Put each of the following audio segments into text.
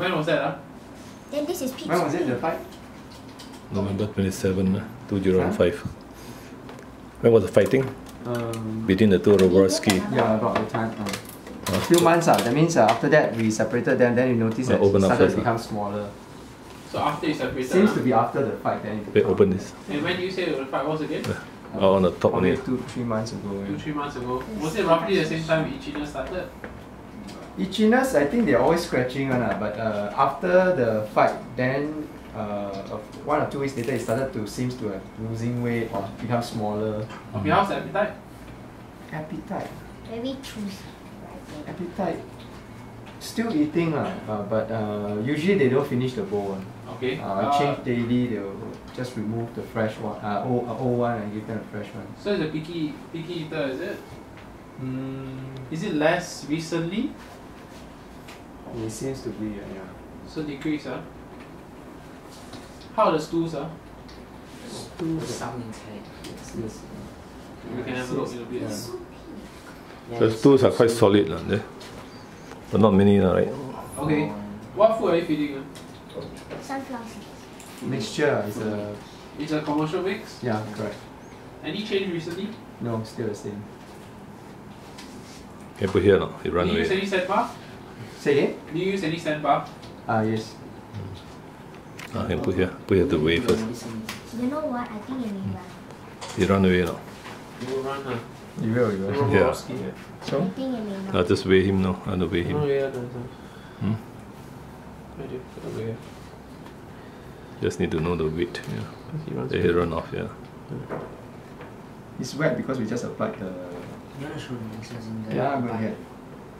when was that? Uh? Then this is peach. When was it the fight? November 27, uh, 2005. When was the fighting? Um, Between the two Roborovski. yeah, about the time. Uh, a few months. Uh, that means uh, after that we separated them. Then you notice Uh, that open it up started first, to uh. become smaller. So after you separated. Seems uh, to be after the fight. Then it Wait, open this. And when you say the fight was again? Oh, on the top Probably only. two, three months ago. Two, three months ago. Was it roughly the same time Ichino started? Itchiness, I think they're always scratching one, uh, but uh, after the fight, then uh, one or two weeks later, it started to seems to have losing weight or become smaller. Okay, how's the appetite? Appetite, Very choosy. Right there. appetite, still eating lah, uh, but uh, usually they don't finish the bowl. one. Okay. Uh, I uh, change daily, they'll just remove the fresh one, uh, old, uh, old one and give them a fresh one. So it's a picky, picky eater, is it? Mm, Is it less recently? It seems to be, yeah. So decrease, huh? How are the stools, huh? Some inside. Yes, yes. We can have a look in a bit. Yeah. The stools are quite solid, lah, there. but not many, lah, right? Okay. What food are you feeding? Uh? Sunflower seeds. Mixture is a, It's a commercial mix. yeah, correct. Any change recently? No, still the same. Can you put here, no? It run Do you use away. Any sand bath? Say again? Do you use any sand bath? Ah, yes. Ah, can put here. Put here to weigh first. You know what? I think it may run. It run away, no? You will run, huh? You will, you will. Yeah. Roborovski, yeah. I think it may I'll just weigh him, no? I'll weigh Oh him. yeah, that's Hmm? Where do put the? Just need to know the weight, yeah. He runs he run off, yeah. It's wet because we just applied the. You want to show me? This is in the Yeah, I'm gonna get.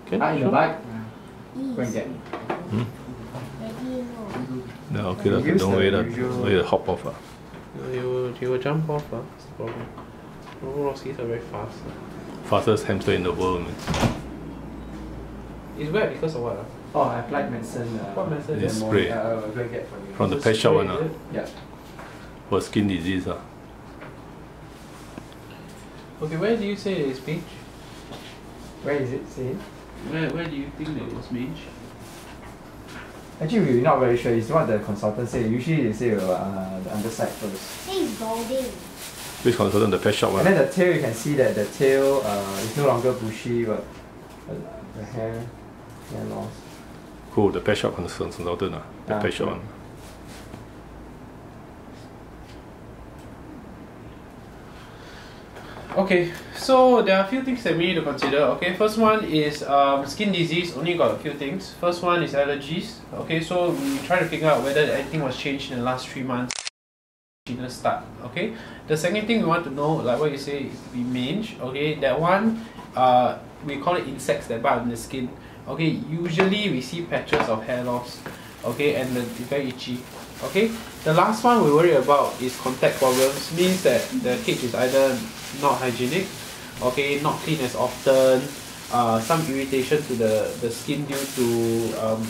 Can? Ah, in the bike? Yeah. Go and get. Hmm? Ready, roll. Okay, Don't wait, lah. usual- Wait, hop off, ah. No, you will, you will jump off, huh? That's the problem. Roborovskis are very fast. Fastest hamster in the world, man. It's wet because of what? ah? Oh, I applied medicine. Uh, What medicine? in It's spray. Uh, I'll go and get for you. From the pet shop, spray, one, is ah. Yeah. For skin disease, ah. Okay, where do you say it is mange? Where is it? Say it. Where, where do you think that it was mange? Actually, we're not very sure. It's what the consultant say. Usually they say uh, the underside first. Say it's balding. Which consultant? The pet shop, one. And then the tail, you can see that the tail uh, is no longer bushy, but uh, the hair, hair loss. Cool, the pet shop cons- consultant, ah. The Ah, pet shop cool. one. Okay, so there are a few things that we need to consider. Okay, first one is um, skin disease. Only got a few things. First one is allergies. Okay, so we try to figure out whether anything was changed in the last three months. Start. Okay. The second thing we want to know, like what you say, mange. Okay, that one, uh, we call it insects that bite on the skin. Okay, usually we see patches of hair loss. Okay, and the, very itchy. Okay, the last one we worry about is contact problems. Means that the cage is either not hygienic, okay, not clean as often, uh, some irritation to the, the skin due to, um,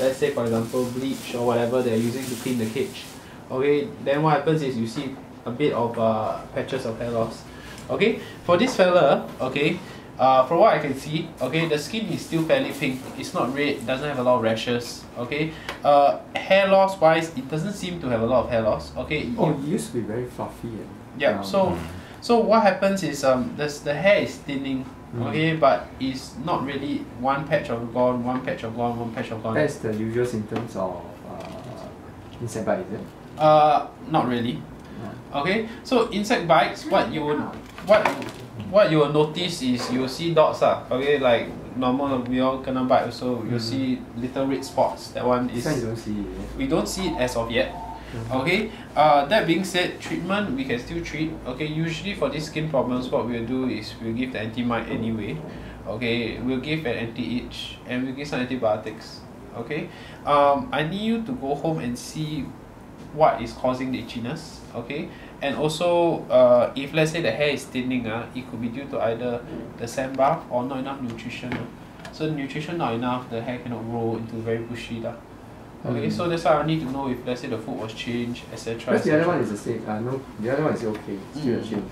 let's say for example, bleach or whatever they're using to clean the cage. Okay, then what happens is you see a bit of uh, patches of hair loss. Okay, for this fella, okay, uh, from what I can see, okay, the skin is still fairly pink. It's not red, doesn't have a lot of rashes. Okay, uh, hair loss wise, it doesn't seem to have a lot of hair loss. Okay, Oh, you- it used to be very fluffy. eh? yeah, Um, so so what happens is um the, the hair is thinning, Mm. okay, but it's not really one patch of gone, one patch of gone, one patch of gone. That's the usual symptoms of uh, insect bite, is it? Uh, not really. Okay, so insect bites, what you would, what what you will notice is you will see dots ah. Okay, like normal we all kena bite also. You'll Mhm. see little red spots. That one is This don't see. it? we don't see it as of yet. Mhm. Okay. Uh, that being said, treatment we can still treat. Okay. Usually for these skin problems, what we'll do is we'll give the anti-mite anyway. Okay. We'll give an anti-itch and we'll give some antibiotics. Okay. Um, I need you to go home and see what is causing the itchiness. Okay. And also, uh, if let's say the hair is thinning, uh, it could be due to either the sand bath or not enough nutrition. ah. So nutrition not enough, the hair cannot grow into very bushy. lah. Okay, Mm. so that's why I need to know if let's say the food was changed, etc. Because the other one is the same. Uh, no, the other one is okay. Still Mm. change.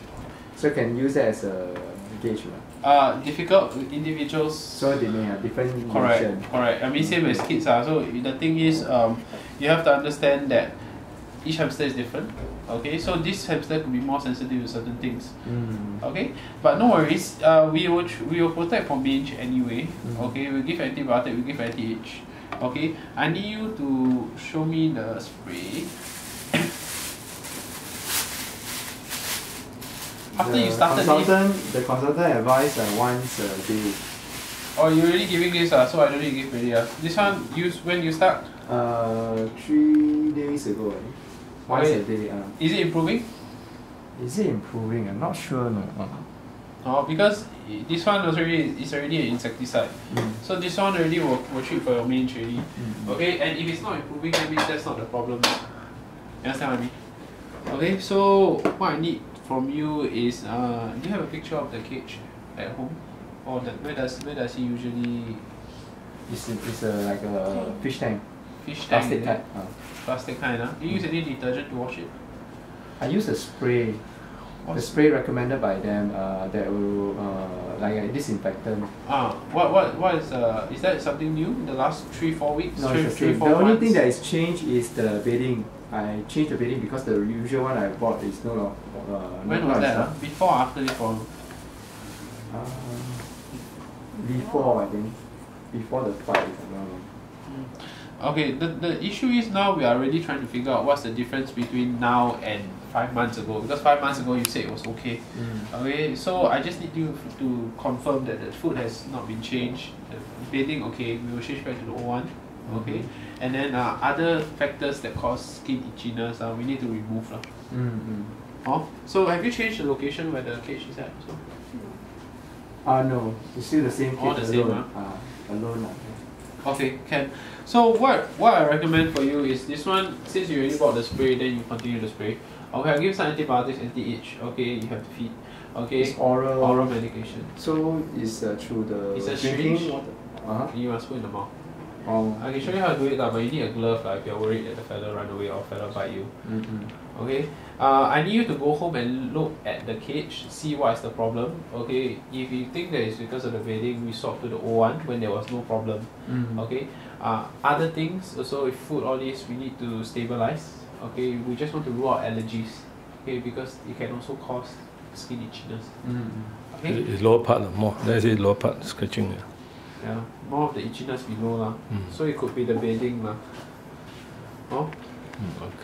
So you can use that as a gauge. lah. uh, difficult individuals. So they may have different Correct, correct. I mean, same as kids. Uh, so the thing is, um, you have to understand that each hamster is different. Okay, so this hamster could be more sensitive to certain things. Mm. Okay, but no worries. Uh, we will tr- we will protect from mange anyway. Mhm. Okay, we give antibiotic, we give anti-itch. Okay, I need you to show me the spray. After the you started this, consultant, the consultant advised uh, once a day. oh, you already giving this uh, so I don't need to give already uh. This one use when you start. Uh, three days ago, think. Once a day. Uh. Is it improving? Is it improving? I'm not sure. No. Oh, because this one was already is already an insecticide. Mm. So this one already will, will treat for your mange already. Mm. Okay, and if it's not improving, that means that's not the problem. You understand what I mean? Okay, so what I need from you is uh, do you have a picture of the cage at home, or that where does where does he usually It's, a, it's a, like a fish tank. Fish tank? Plastic type. Uh. Plastic kind, huh? Do you use any detergent to wash it? I use a spray. The spray recommended by them uh, that will uh, like a disinfectant. Ah, what what what is uh is that something new in the last three four weeks? No, three, it's the three, four The only months? thing that is changed is the bedding. I changed the bedding because the usual one I bought is no longer. Uh, when was that? Huh? Before or after this problem? Um, before I think, before the fight, if I'm not wrong. Okay, the, the issue is now we are already trying to figure out what's the difference between now and five months ago because five months ago you said it was okay. Okay, so I just need you f- to confirm that the food has not been changed. The bedding, okay, we will change back to the old one. Okay, and then uh, other factors that cause skin itchiness, uh, we need to remove. lah. Mm-hmm. Oh, so have you changed the location where the cage is at? So, Uh, no, it's still the same All cage the same, alone. Uh, alone. Uh, okay, can. So what what I recommend for you is this one. Since you already bought the spray, then you continue the spray. Okay, I'll give some antibiotics, anti-itch. Okay, you have to feed. Okay, It's oral. oral medication. So it's uh, through the It's a drinking syringe. water. Uh-huh. You must put in the mouth. Oh. I can show you how to do it, lah, but you need a glove lah, if you're worried that the fella run away or fella bite you. Mm-hmm. Okay. Uh, I need you to go home and look at the cage, see what is the problem. Okay. If you think that it's because of the bedding, we swap to the old one when there was no problem. Mm-hmm. Okay. Uh, other things also with food, all this we need to stabilize. Okay. We just want to rule out allergies. Okay, because it can also cause skin itchiness. Mm-hmm. Okay. It's lower part, lah, more. That is lower part scratching. Yeah. More of the itchiness below lah. Mm. So it could be the bedding lah. Oh. Mm, okay.